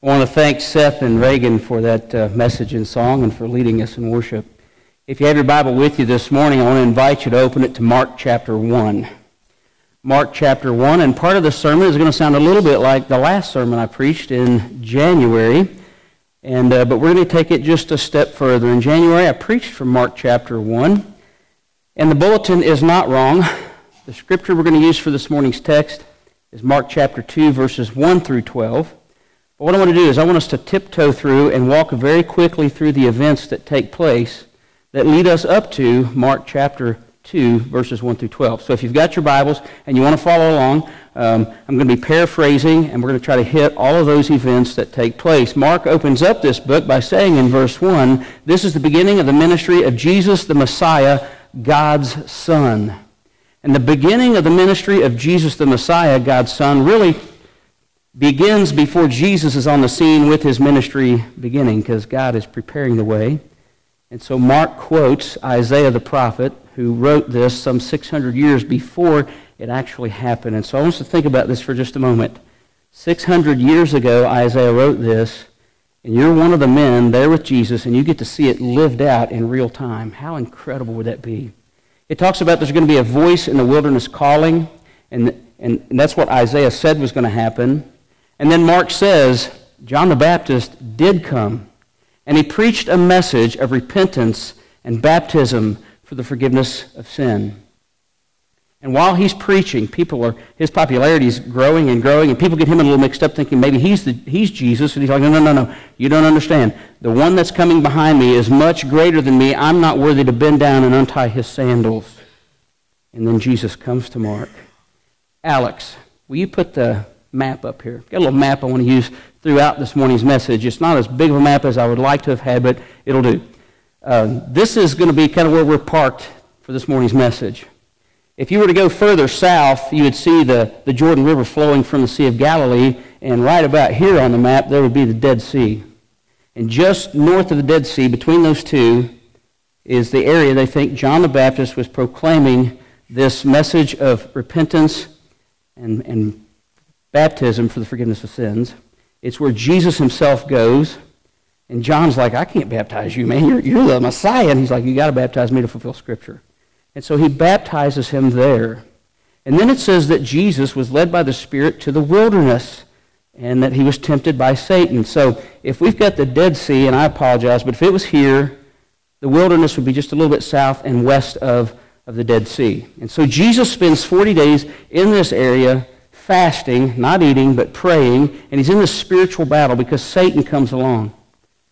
I want to thank Seth and Reagan for that uh, message and song and for leading us in worship. If you have your Bible with you this morning, I want to invite you to open it to Mark chapter 1. Mark chapter 1, and part of the sermon is going to sound a little bit like the last sermon I preached in January, and, uh, but we're going to take it just a step further. In January, I preached from Mark chapter 1, and the bulletin is not wrong. The scripture we're going to use for this morning's text is Mark chapter 2, verses 1 through 12. But what I want to do is I want us to tiptoe through and walk very quickly through the events that take place that lead us up to Mark chapter 2, verses 1 through 12. So if you've got your Bibles and you want to follow along, um, I'm going to be paraphrasing and we're going to try to hit all of those events that take place. Mark opens up this book by saying in verse 1, This is the beginning of the ministry of Jesus the Messiah, God's Son. And the beginning of the ministry of Jesus the Messiah, God's Son, really begins before Jesus is on the scene with his ministry beginning because God is preparing the way. And so Mark quotes Isaiah the prophet who wrote this some 600 years before it actually happened. And so I want us to think about this for just a moment. 600 years ago, Isaiah wrote this, and you're one of the men there with Jesus, and you get to see it lived out in real time. How incredible would that be? It talks about there's going to be a voice in the wilderness calling, and, and, and that's what Isaiah said was going to happen. And then Mark says John the Baptist did come, and he preached a message of repentance and baptism for the forgiveness of sin. And while he's preaching, people are his popularity is growing and growing, and people get him a little mixed up, thinking maybe he's the, he's Jesus, and he's like, no, no, no, no, you don't understand. The one that's coming behind me is much greater than me. I'm not worthy to bend down and untie his sandals. And then Jesus comes to Mark. Alex, will you put the map up here. Got a little map I want to use throughout this morning's message. It's not as big of a map as I would like to have had, but it'll do. Uh, this is going to be kind of where we're parked for this morning's message. If you were to go further south, you would see the, the Jordan River flowing from the Sea of Galilee, and right about here on the map, there would be the Dead Sea. And just north of the Dead Sea, between those two, is the area they think John the Baptist was proclaiming this message of repentance and, and baptism for the forgiveness of sins. It's where Jesus himself goes. And John's like, I can't baptize you, man. You're, you're the Messiah. And he's like, You got to baptize me to fulfill Scripture. And so he baptizes him there. And then it says that Jesus was led by the Spirit to the wilderness and that he was tempted by Satan. So if we've got the Dead Sea, and I apologize, but if it was here, the wilderness would be just a little bit south and west of, of the Dead Sea. And so Jesus spends 40 days in this area fasting, not eating, but praying, and he's in this spiritual battle because Satan comes along.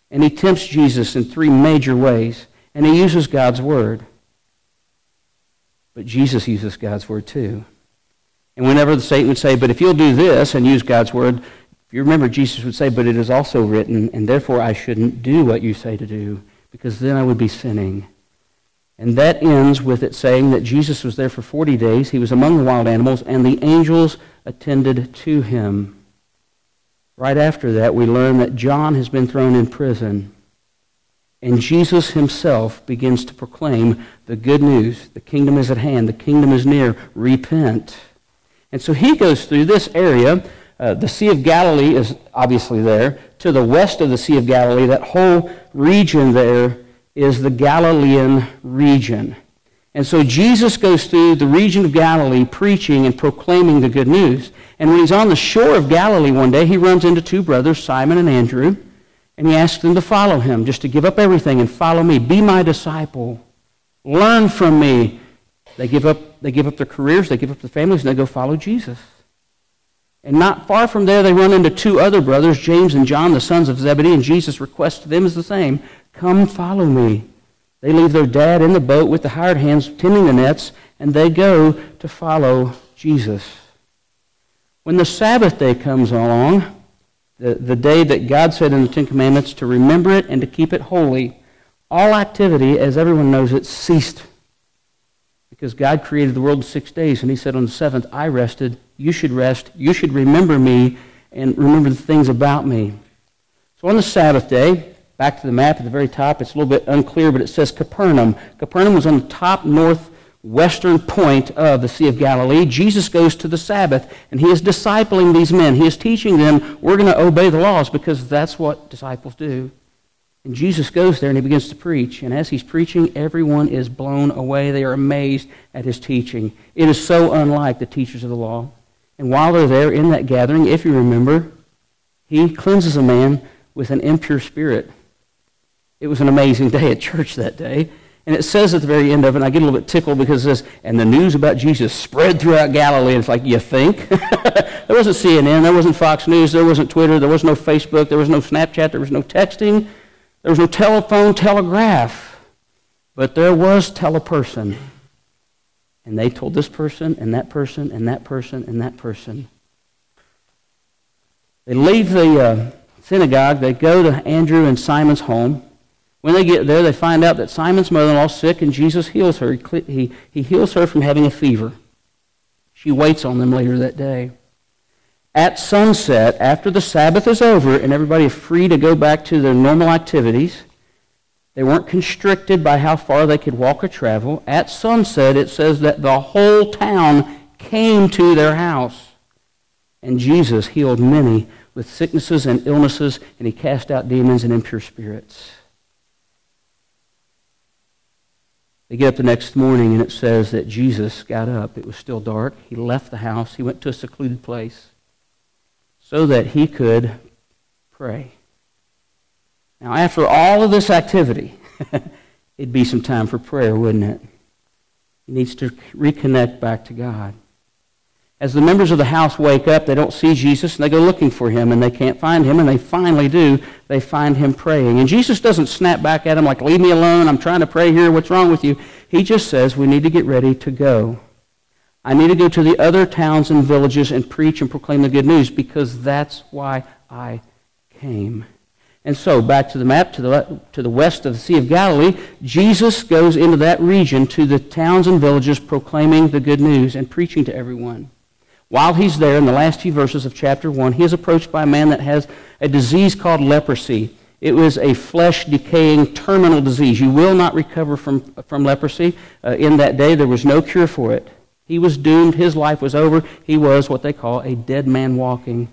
And he tempts Jesus in three major ways, and he uses God's word. But Jesus uses God's word too. And whenever the Satan would say, But if you'll do this and use God's word, if you remember, Jesus would say, But it is also written, and therefore I shouldn't do what you say to do, because then I would be sinning. And that ends with it saying that Jesus was there for 40 days. He was among the wild animals, and the angels attended to him. Right after that, we learn that John has been thrown in prison. And Jesus himself begins to proclaim the good news. The kingdom is at hand. The kingdom is near. Repent. And so he goes through this area. Uh, the Sea of Galilee is obviously there. To the west of the Sea of Galilee, that whole region there is the Galilean region. And so Jesus goes through the region of Galilee preaching and proclaiming the good news. And when he's on the shore of Galilee one day, he runs into two brothers, Simon and Andrew, and he asks them to follow him, just to give up everything and follow me. Be my disciple. Learn from me. They give up, they give up their careers, they give up their families, and they go follow Jesus. And not far from there, they run into two other brothers, James and John, the sons of Zebedee, and Jesus requests them is the same Come follow me. They leave their dad in the boat with the hired hands tending the nets, and they go to follow Jesus. When the Sabbath day comes along, the, the day that God said in the Ten Commandments to remember it and to keep it holy, all activity, as everyone knows it, ceased. Because God created the world in six days, and He said on the seventh, I rested. You should rest. You should remember me and remember the things about me. So on the Sabbath day, Back to the map at the very top, it's a little bit unclear, but it says Capernaum. Capernaum was on the top northwestern point of the Sea of Galilee, Jesus goes to the Sabbath, and he is discipling these men. He is teaching them, we're going to obey the laws because that's what disciples do. And Jesus goes there and he begins to preach. And as he's preaching, everyone is blown away. They are amazed at his teaching. It is so unlike the teachers of the law. And while they're there in that gathering, if you remember, he cleanses a man with an impure spirit. It was an amazing day at church that day. And it says at the very end of it, and I get a little bit tickled because it says, and the news about Jesus spread throughout Galilee. And it's like, you think? there wasn't CNN, there wasn't Fox News, there wasn't Twitter, there was no Facebook, there was no Snapchat, there was no texting, there was no telephone, telegraph. But there was teleperson. And they told this person, and that person, and that person, and that person. They leave the uh, synagogue, they go to Andrew and Simon's home. When they get there, they find out that Simon's mother-in-law is sick, and Jesus heals her. He, he, he heals her from having a fever. She waits on them later that day. At sunset, after the Sabbath is over and everybody is free to go back to their normal activities, they weren't constricted by how far they could walk or travel. At sunset, it says that the whole town came to their house. And Jesus healed many with sicknesses and illnesses, and he cast out demons and impure spirits. They get up the next morning and it says that Jesus got up. It was still dark. He left the house. He went to a secluded place so that he could pray. Now, after all of this activity, it'd be some time for prayer, wouldn't it? He needs to reconnect back to God. As the members of the house wake up, they don't see Jesus, and they go looking for him, and they can't find him, and they finally do. They find him praying. And Jesus doesn't snap back at them like, Leave me alone, I'm trying to pray here, what's wrong with you? He just says, We need to get ready to go. I need to go to the other towns and villages and preach and proclaim the good news because that's why I came. And so, back to the map, to the, to the west of the Sea of Galilee, Jesus goes into that region to the towns and villages proclaiming the good news and preaching to everyone. While he's there, in the last few verses of chapter 1, he is approached by a man that has a disease called leprosy. It was a flesh decaying terminal disease. You will not recover from, from leprosy. Uh, in that day, there was no cure for it. He was doomed. His life was over. He was what they call a dead man walking.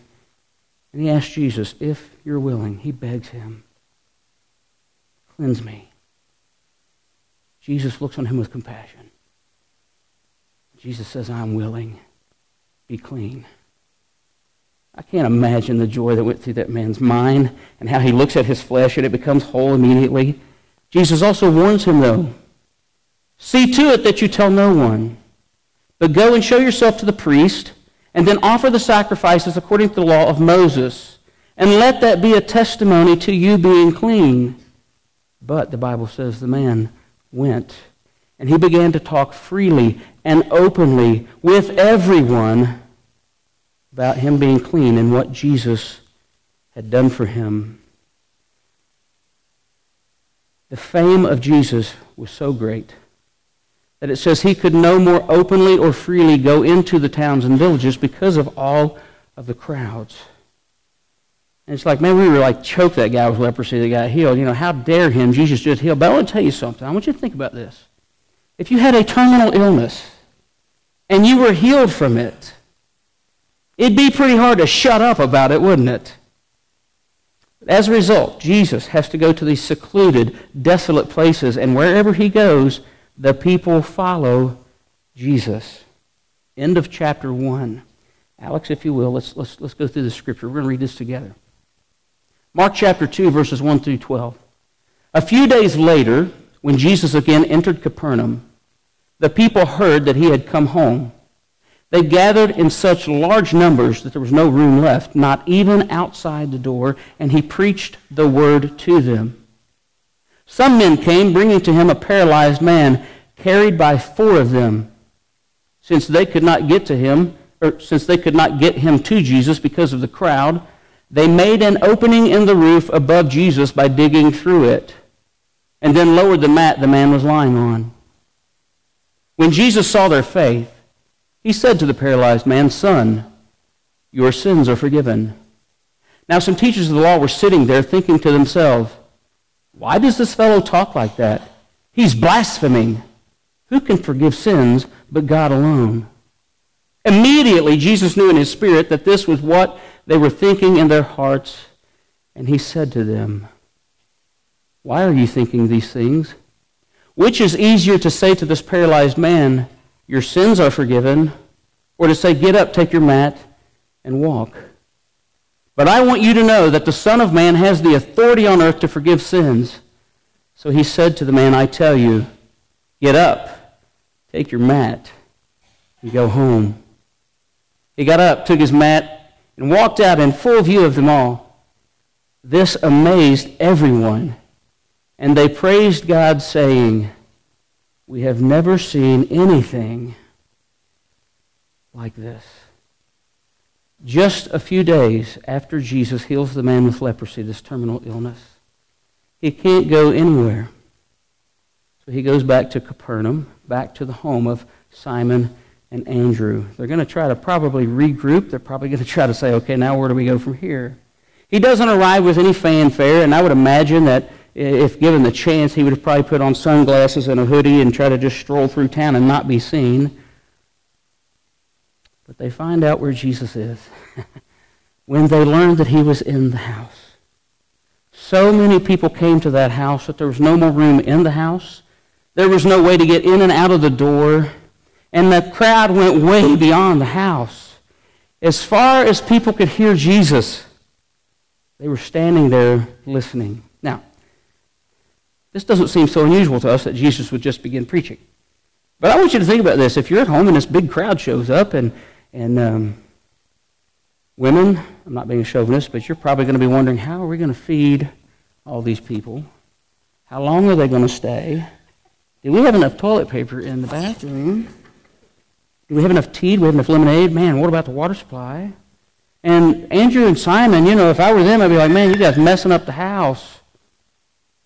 And he asked Jesus, if you're willing, he begs him, cleanse me. Jesus looks on him with compassion. Jesus says, I'm willing be clean. I can't imagine the joy that went through that man's mind and how he looks at his flesh and it becomes whole immediately. Jesus also warns him, though see to it that you tell no one, but go and show yourself to the priest, and then offer the sacrifices according to the law of Moses, and let that be a testimony to you being clean. But the Bible says the man went, and he began to talk freely and openly with everyone about him being clean and what Jesus had done for him. The fame of Jesus was so great that it says he could no more openly or freely go into the towns and villages because of all of the crowds. And it's like, man, we were like, choke that guy with leprosy that got healed. You know, how dare him? Jesus just healed. But I want to tell you something. I want you to think about this. If you had a terminal illness, and you were healed from it, it'd be pretty hard to shut up about it, wouldn't it? As a result, Jesus has to go to these secluded, desolate places, and wherever he goes, the people follow Jesus. End of chapter 1. Alex, if you will, let's, let's, let's go through the scripture. We're going to read this together. Mark chapter 2, verses 1 through 12. A few days later, when Jesus again entered Capernaum, the people heard that he had come home. They gathered in such large numbers that there was no room left, not even outside the door, and he preached the word to them. Some men came, bringing to him a paralyzed man, carried by four of them. Since they could not get to him, or since they could not get him to Jesus because of the crowd, they made an opening in the roof above Jesus by digging through it, and then lowered the mat the man was lying on. When Jesus saw their faith, he said to the paralyzed man, Son, your sins are forgiven. Now, some teachers of the law were sitting there thinking to themselves, Why does this fellow talk like that? He's blaspheming. Who can forgive sins but God alone? Immediately, Jesus knew in his spirit that this was what they were thinking in their hearts, and he said to them, Why are you thinking these things? Which is easier to say to this paralyzed man, Your sins are forgiven, or to say, Get up, take your mat, and walk? But I want you to know that the Son of Man has the authority on earth to forgive sins. So he said to the man, I tell you, Get up, take your mat, and go home. He got up, took his mat, and walked out in full view of them all. This amazed everyone, and they praised God, saying, We have never seen anything like this. Just a few days after Jesus heals the man with leprosy, this terminal illness, he can't go anywhere. So he goes back to Capernaum, back to the home of Simon and Andrew. They're going to try to probably regroup. They're probably going to try to say, okay, now where do we go from here? He doesn't arrive with any fanfare, and I would imagine that if given the chance, he would have probably put on sunglasses and a hoodie and try to just stroll through town and not be seen. But they find out where Jesus is when they learned that he was in the house. So many people came to that house that there was no more room in the house. There was no way to get in and out of the door. And the crowd went way beyond the house. As far as people could hear Jesus, they were standing there listening. This doesn't seem so unusual to us that Jesus would just begin preaching. But I want you to think about this. If you're at home and this big crowd shows up and, and um, women, I'm not being a chauvinist, but you're probably going to be wondering, how are we going to feed all these people? How long are they going to stay? Do we have enough toilet paper in the bathroom? Do we have enough tea? Do we have enough lemonade? Man, what about the water supply? And Andrew and Simon, you know, if I were them, I'd be like, man, you guys messing up the house.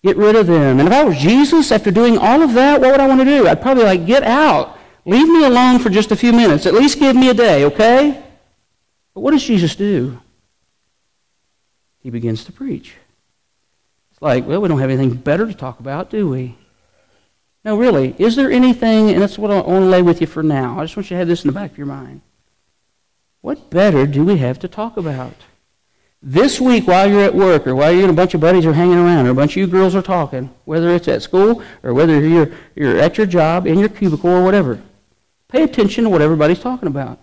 Get rid of them. And if I was Jesus, after doing all of that, what would I want to do? I'd probably like, get out. Leave me alone for just a few minutes. At least give me a day, okay? But what does Jesus do? He begins to preach. It's like, well, we don't have anything better to talk about, do we? No, really, is there anything, and that's what I want to lay with you for now. I just want you to have this in the back of your mind. What better do we have to talk about? This week, while you're at work, or while you and a bunch of buddies are hanging around, or a bunch of you girls are talking, whether it's at school or whether you're, you're at your job, in your cubicle, or whatever, pay attention to what everybody's talking about.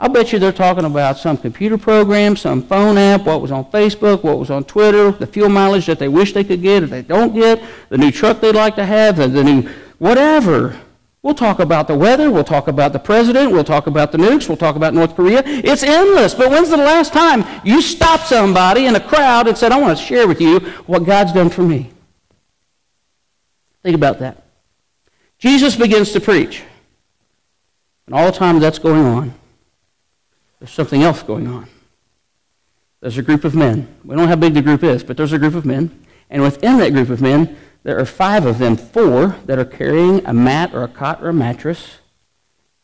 I'll bet you they're talking about some computer program, some phone app, what was on Facebook, what was on Twitter, the fuel mileage that they wish they could get that they don't get, the new truck they'd like to have, the, the new whatever. We'll talk about the weather. We'll talk about the president. We'll talk about the nukes. We'll talk about North Korea. It's endless. But when's the last time you stopped somebody in a crowd and said, I want to share with you what God's done for me? Think about that. Jesus begins to preach. And all the time that's going on, there's something else going on. There's a group of men. We don't know how big the group is, but there's a group of men. And within that group of men, there are five of them, four that are carrying a mat or a cot or a mattress.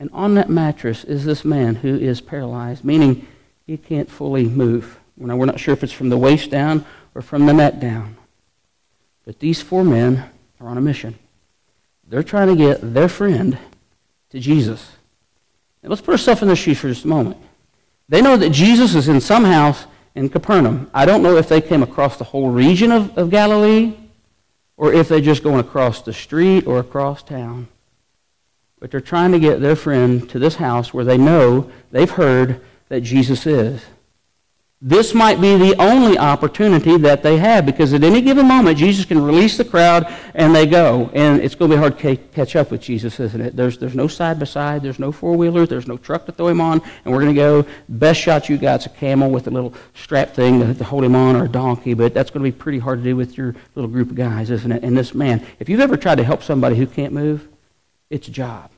And on that mattress is this man who is paralyzed, meaning he can't fully move. We're not sure if it's from the waist down or from the neck down. But these four men are on a mission. They're trying to get their friend to Jesus. Now, let's put ourselves in their shoes for just a moment. They know that Jesus is in some house in Capernaum. I don't know if they came across the whole region of, of Galilee or if they're just going across the street or across town. But they're trying to get their friend to this house where they know, they've heard that Jesus is. This might be the only opportunity that they have because at any given moment, Jesus can release the crowd and they go. And it's going to be hard to catch up with Jesus, isn't it? There's, there's no side by side, there's no four wheelers, there's no truck to throw him on, and we're going to go. Best shot you got is a camel with a little strap thing to, to hold him on or a donkey, but that's going to be pretty hard to do with your little group of guys, isn't it? And this man, if you've ever tried to help somebody who can't move, it's a job.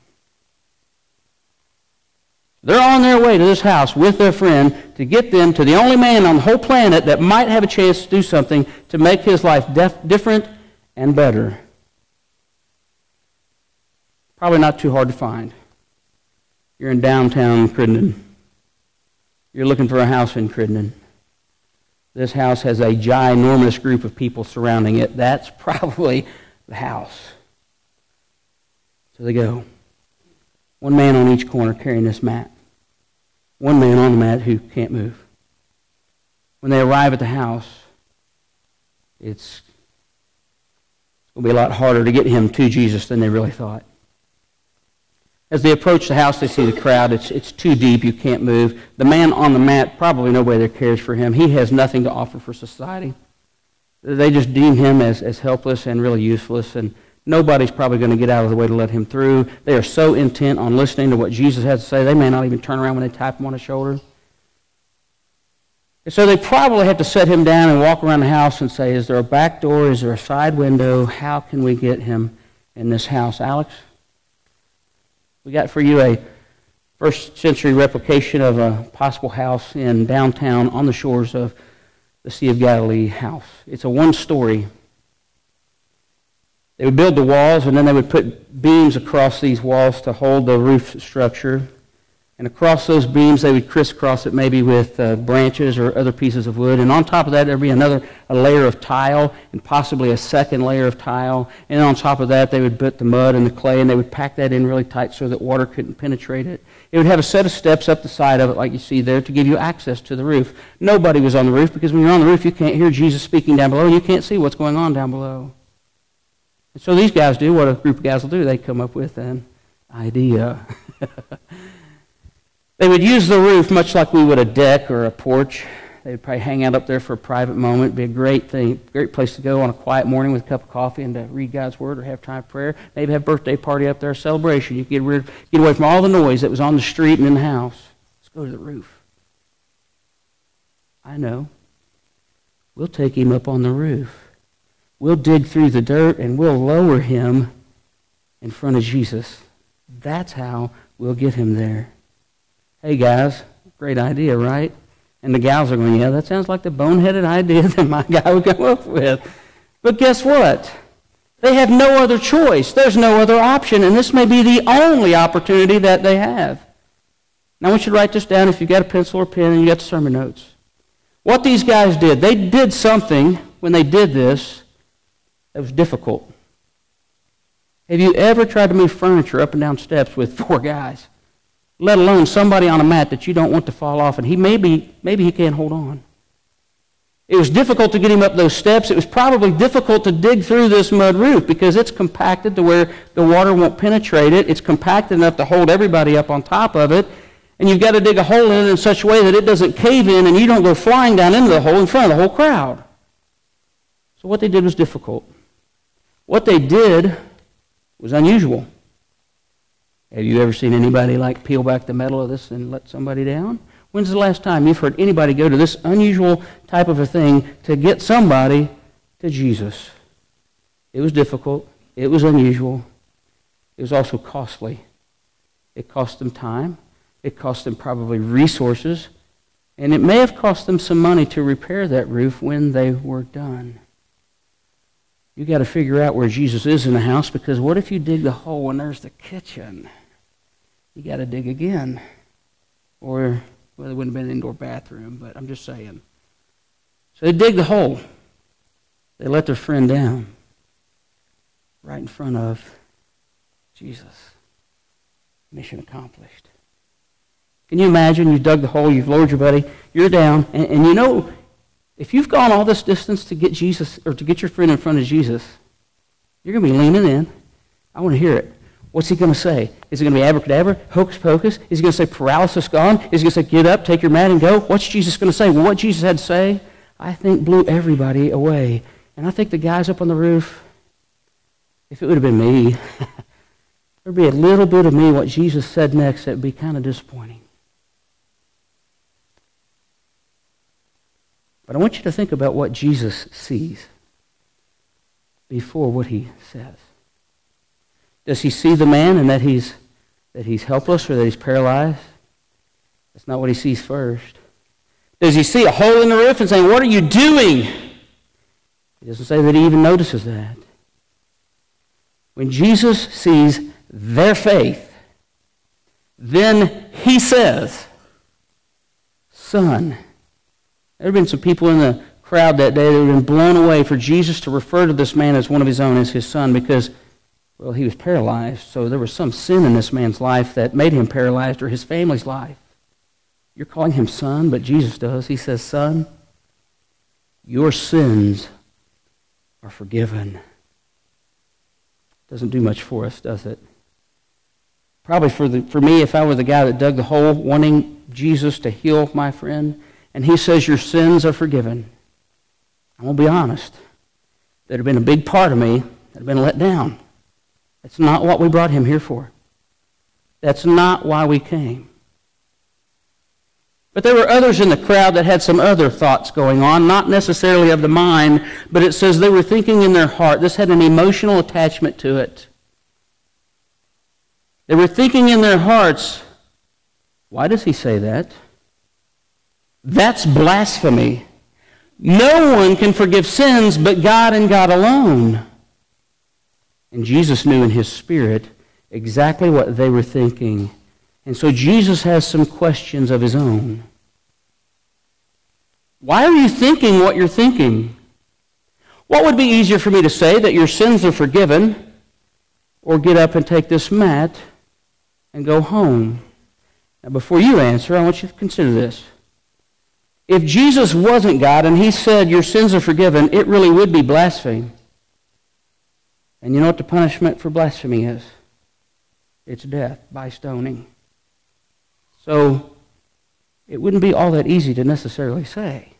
They're on their way to this house with their friend to get them to the only man on the whole planet that might have a chance to do something to make his life different and better. Probably not too hard to find. You're in downtown Crittenden. You're looking for a house in Crittenden. This house has a ginormous group of people surrounding it. That's probably the house So they go. One man on each corner carrying this mat. One man on the mat who can't move. When they arrive at the house, it's going to be a lot harder to get him to Jesus than they really thought. As they approach the house, they see the crowd. It's, it's too deep. You can't move. The man on the mat, probably nobody there cares for him. He has nothing to offer for society. They just deem him as, as helpless and really useless, and nobody's probably going to get out of the way to let him through. They are so intent on listening to what Jesus has to say, they may not even turn around when they tap him on the shoulder. And so they probably have to set him down and walk around the house and say, Is there a back door? Is there a side window? How can we get him in this house? Alex? We got for you a first century replication of a possible house in downtown on the shores of the Sea of Galilee house. It's a one story. They would build the walls and then they would put beams across these walls to hold the roof structure. And across those beams, they would crisscross it maybe with uh, branches or other pieces of wood. And on top of that, there'd be another a layer of tile and possibly a second layer of tile. And on top of that, they would put the mud and the clay and they would pack that in really tight so that water couldn't penetrate it. It would have a set of steps up the side of it, like you see there, to give you access to the roof. Nobody was on the roof because when you're on the roof, you can't hear Jesus speaking down below and you can't see what's going on down below. And so these guys do what a group of guys will do. They come up with an idea. They would use the roof much like we would a deck or a porch. They would probably hang out up there for a private moment. Be a great thing, great place to go on a quiet morning with a cup of coffee and to read God's Word or have time of prayer. Maybe have a birthday party up there, a celebration. You could get, rid, get away from all the noise that was on the street and in the house. Let's go to the roof. I know. We'll take him up on the roof. We'll dig through the dirt and we'll lower him in front of Jesus. That's how we'll get him there. Hey, guys, great idea, right? And the gals are going, yeah, that sounds like the boneheaded idea that my guy would come up with. But guess what? They have no other choice. There's no other option, and this may be the only opportunity that they have. Now, I want you to write this down if you've got a pencil or pen and you've got sermon notes. What these guys did, they did something when they did this that was difficult. Have you ever tried to move furniture up and down steps with four guys? let alone somebody on a mat that you don't want to fall off, and he maybe, maybe he can't hold on. It was difficult to get him up those steps. It was probably difficult to dig through this mud roof because it's compacted to where the water won't penetrate it. It's compacted enough to hold everybody up on top of it. And you've got to dig a hole in it in such a way that it doesn't cave in and you don't go flying down into the hole in front of the whole crowd. So what they did was difficult. What they did was unusual. Have you ever seen anybody like peel back the metal of this and let somebody down? When's the last time you've heard anybody go to this unusual type of a thing to get somebody to Jesus? It was difficult. It was unusual. It was also costly. It cost them time. It cost them probably resources. And it may have cost them some money to repair that roof when they were done. You got to figure out where Jesus is in the house because what if you dig the hole and there's the kitchen? you got to dig again. Or, well, it wouldn't have been an indoor bathroom, but I'm just saying. So they dig the hole. They let their friend down right in front of Jesus. Mission accomplished. Can you imagine? You've dug the hole, you've lowered your buddy, you're down, and, and you know, if you've gone all this distance to get Jesus or to get your friend in front of Jesus, you're going to be leaning in. I want to hear it. What's he going to say? Is it going to be abracadabra, hocus pocus? Is he going to say paralysis gone? Is he going to say get up, take your mat, and go? What's Jesus going to say? Well, what Jesus had to say, I think blew everybody away. And I think the guys up on the roof, if it would have been me, there'd be a little bit of me, what Jesus said next, that would be kind of disappointing. But I want you to think about what Jesus sees before what he says. Does he see the man and that he's, that he's helpless or that he's paralyzed? That's not what he sees first. Does he see a hole in the roof and saying, What are you doing? He doesn't say that he even notices that. When Jesus sees their faith, then he says, Son. There have been some people in the crowd that day that have been blown away for Jesus to refer to this man as one of his own, as his son, because Well, he was paralyzed, so there was some sin in this man's life that made him paralyzed or his family's life. You're calling him son, but Jesus does. He says, Son, your sins are forgiven. Doesn't do much for us, does it? Probably for, the, for me, if I were the guy that dug the hole wanting Jesus to heal my friend, and he says, Your sins are forgiven, I'm going to be honest. There'd have been a big part of me that had been let down. That's not what we brought him here for. That's not why we came. But there were others in the crowd that had some other thoughts going on, not necessarily of the mind, but it says they were thinking in their heart. This had an emotional attachment to it. They were thinking in their hearts, why does he say that? That's blasphemy. No one can forgive sins but God and God alone. And Jesus knew in his spirit exactly what they were thinking. And so Jesus has some questions of his own. Why are you thinking what you're thinking? What would be easier for me to say that your sins are forgiven or get up and take this mat and go home? Now, before you answer, I want you to consider this. If Jesus wasn't God and he said your sins are forgiven, it really would be blasphemy. And you know what the punishment for blasphemy is? It's death by stoning. So it wouldn't be all that easy to necessarily say.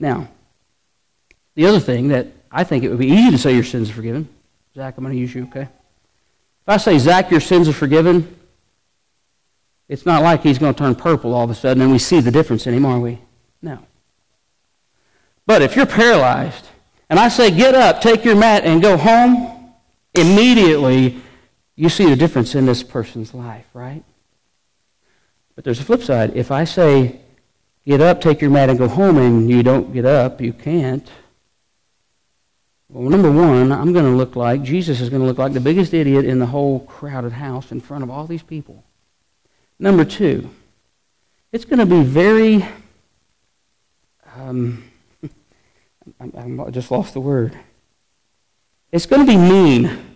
Now, the other thing that I think it would be easy to say your sins are forgiven. Zach, I'm going to use you, okay? If I say, Zach, your sins are forgiven, it's not like he's going to turn purple all of a sudden and we see the difference him, are we? No. But if you're paralyzed and I say, get up, take your mat, and go home, immediately you see the difference in this person's life, right? But there's a flip side. If I say, get up, take your mat, and go home, and you don't get up, you can't. Well, number one, I'm going to look like, Jesus is going to look like the biggest idiot in the whole crowded house in front of all these people. Number two, it's going to be very, um, I, just lost the word. It's going to be mean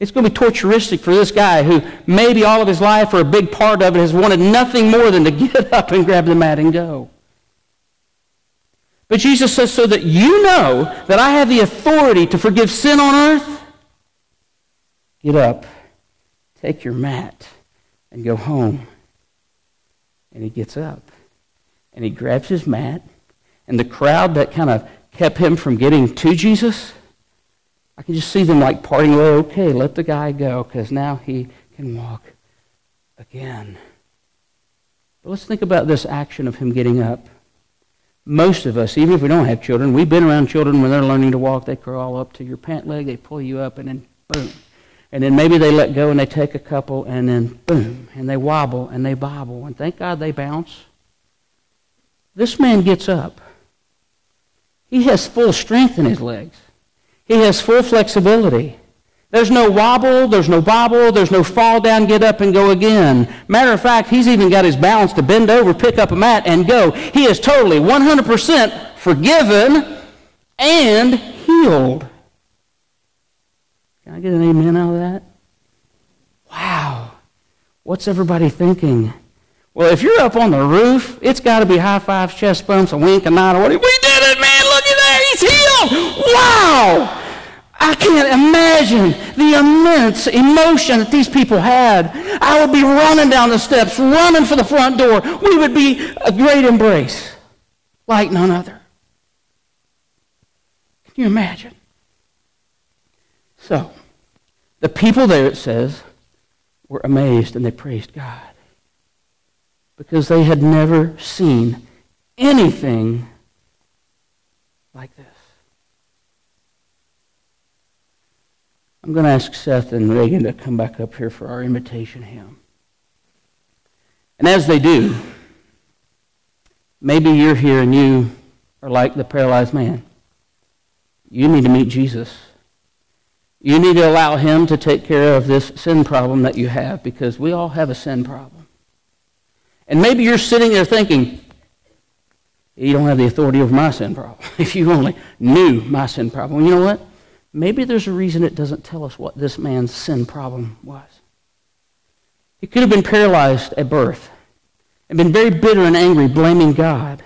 it's going to be torturistic for this guy who maybe all of his life or a big part of it has wanted nothing more than to get up and grab the mat and go. But Jesus says, so that you know that I have the authority to forgive sin on earth, get up, take your mat, and go home. And he gets up. And he grabs his mat. And the crowd that kind of kept him from getting to Jesus I can just see them like parting away. Okay, let the guy go because now he can walk again. But let's think about this action of him getting up. Most of us, even if we don't have children, we've been around children when they're learning to walk. They crawl up to your pant leg, they pull you up, and then boom. And then maybe they let go and they take a couple, and then boom. And they wobble and they bobble. And thank God they bounce. This man gets up. He has full strength in his legs. He has full flexibility. There's no wobble, there's no bobble, there's no fall down, get up, and go again. Matter of fact, he's even got his balance to bend over, pick up a mat, and go. He is totally 100% forgiven and healed. Can I get an amen out of that? Wow. What's everybody thinking? Well, if you're up on the roof, it's got to be high fives, chest bumps, a wink, a nod, or what? We did it, man! Look at that! He's healed! Wow! I can't imagine the immense emotion that these people had. I would be running down the steps, running for the front door. We would be a great embrace like none other. Can you imagine? So, the people there, it says, were amazed and they praised God because they had never seen anything like this. I'm going to ask Seth and Reagan to come back up here for our invitation hymn. And as they do, maybe you're here and you are like the paralyzed man. You need to meet Jesus. You need to allow him to take care of this sin problem that you have because we all have a sin problem. And maybe you're sitting there thinking, you don't have the authority over my sin problem. if you only knew my sin problem. You know what? maybe there's a reason it doesn't tell us what this man's sin problem was. He could have been paralyzed at birth and been very bitter and angry, blaming God.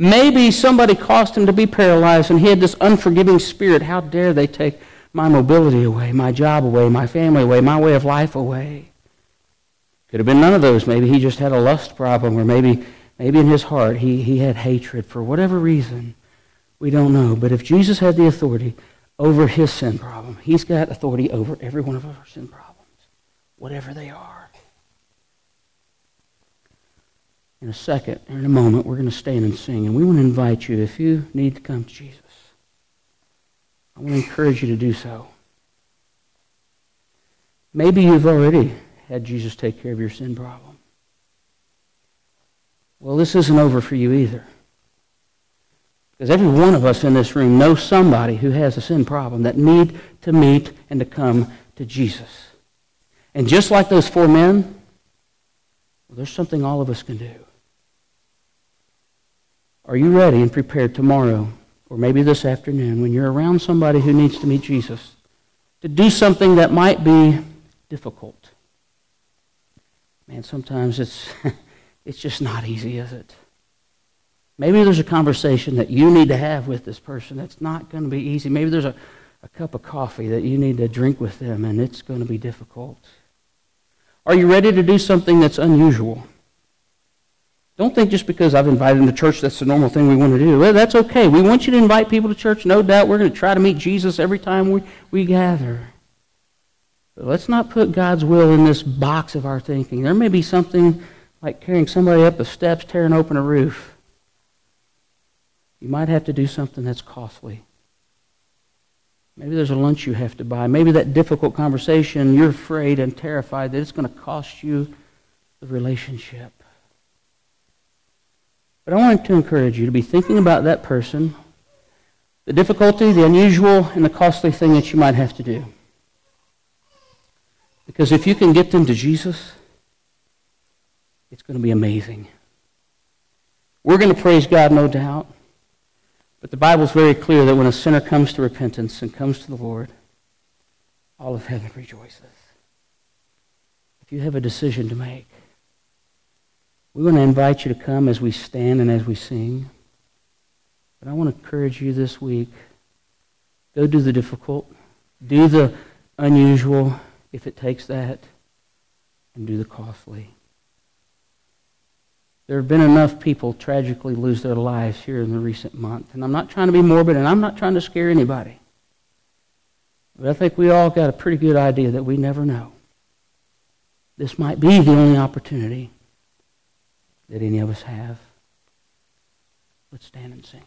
Maybe somebody caused him to be paralyzed and he had this unforgiving spirit. How dare they take my mobility away, my job away, my family away, my way of life away? Could have been none of those. Maybe he just had a lust problem, or maybe, maybe in his heart he, he had hatred for whatever reason. We don't know. But if Jesus had the authority over his sin problem, he's got authority over every one of our sin problems, whatever they are. In a second in a moment, we're going to stand and sing. And we want to invite you, if you need to come to Jesus, I want to encourage you to do so. Maybe you've already had Jesus take care of your sin problem. Well, this isn't over for you either. Because every one of us in this room knows somebody who has a sin problem that need to meet and to come to Jesus. And just like those four men, well, there's something all of us can do. Are you ready and prepared tomorrow, or maybe this afternoon, when you're around somebody who needs to meet Jesus, to do something that might be difficult? Man, sometimes it's, it's just not easy, is it? Maybe there's a conversation that you need to have with this person that's not going to be easy. Maybe there's a, a cup of coffee that you need to drink with them, and it's going to be difficult. Are you ready to do something that's unusual? Don't think just because I've invited them to church that's the normal thing we want to do. Well, that's okay. We want you to invite people to church. No doubt we're going to try to meet Jesus every time we, we gather. But let's not put God's will in this box of our thinking. There may be something like carrying somebody up the steps, tearing open a roof. You might have to do something that's costly. Maybe there's a lunch you have to buy. Maybe that difficult conversation, you're afraid and terrified that it's going to cost you the relationship. But I wanted to encourage you to be thinking about that person, the difficulty, the unusual, and the costly thing that you might have to do. Because if you can get them to Jesus, it's going to be amazing. We're going to praise God, no doubt. But the Bible's very clear that when a sinner comes to repentance and comes to the Lord, all of heaven rejoices. If you have a decision to make, we want to invite you to come as we stand and as we sing. But I want to encourage you this week go do the difficult, do the unusual if it takes that, and do the costly. There have been enough people tragically lose their lives here in the recent month. And I'm not trying to be morbid and I'm not trying to scare anybody. But I think we all got a pretty good idea that we never know. This might be the only opportunity that any of us have. Let's stand and sing.